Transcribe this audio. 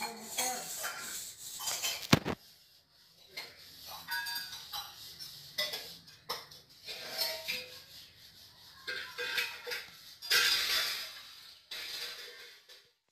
Yes, sir.